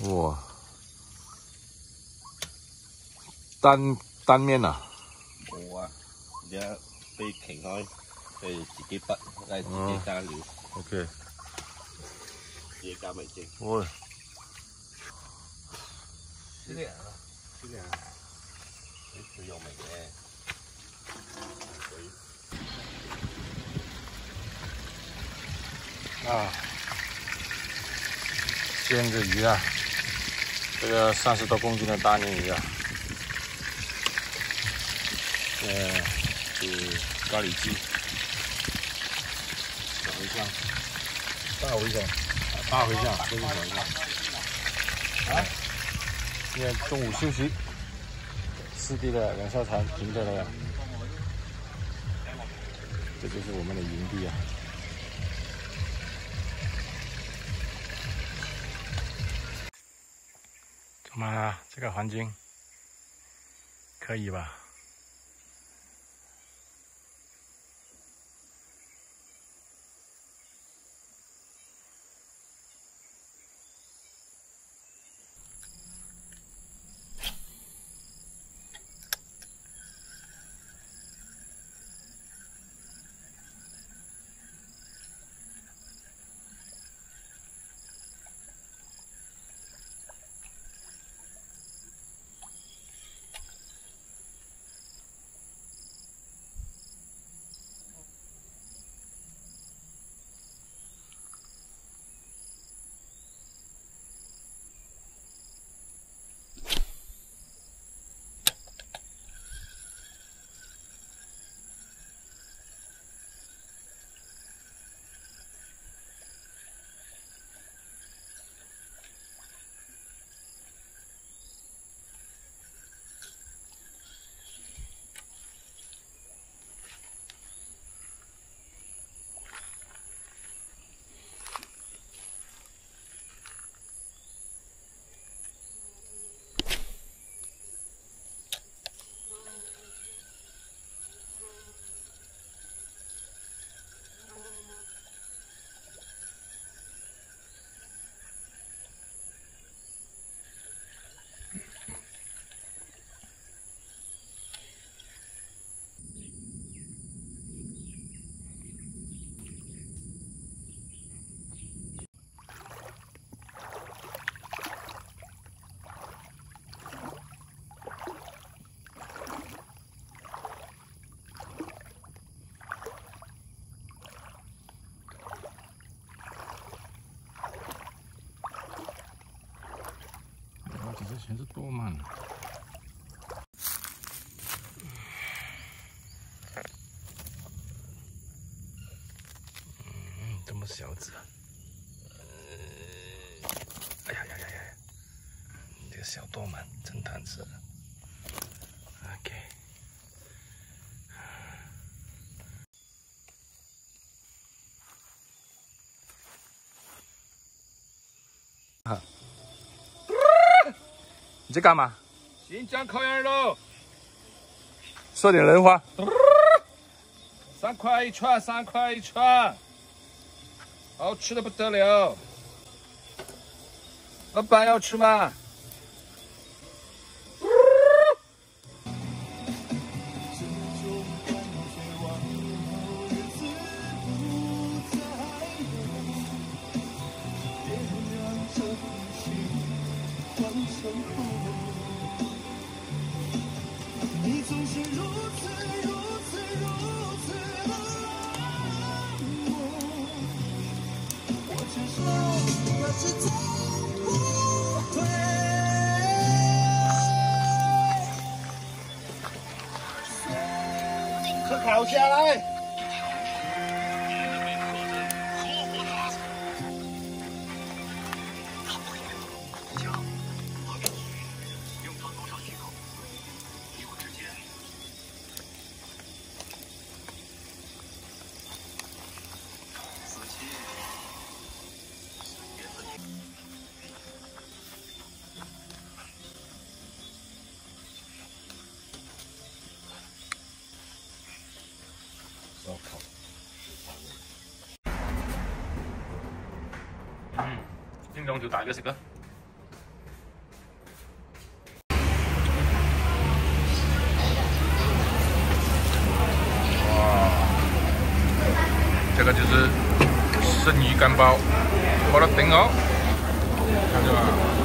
哇，单单面呐、冇啊，而家被停开，佢自己笔，系自己加料， OK，自己加味精。哇，是这样啊，是这样啊，你最有名嘅。啊，煎着鱼啊， 这个三十多公斤的大鲶鱼啊，呃，是咖喱鸡，小茴香，大茴香，大茴香，这是小茴香。啊，今天中午休息，四地的两艘船停在了，这就是我们的营地啊。怎么了？这个环境可以吧？全是多曼。嗯，这么小只啊！哎呀呀呀呀！这个小多曼真贪吃。OK。啊！你在干嘛？新疆烤羊肉，说点人话。三块一串，三块一串，好吃的不得了。老板要吃吗？你总是如此如此如此的冷漠，我只说我只走不退。可烤下来。嗯，正宗就大个食个。哇，这个就是生鱼干包，我得頂哦，看见？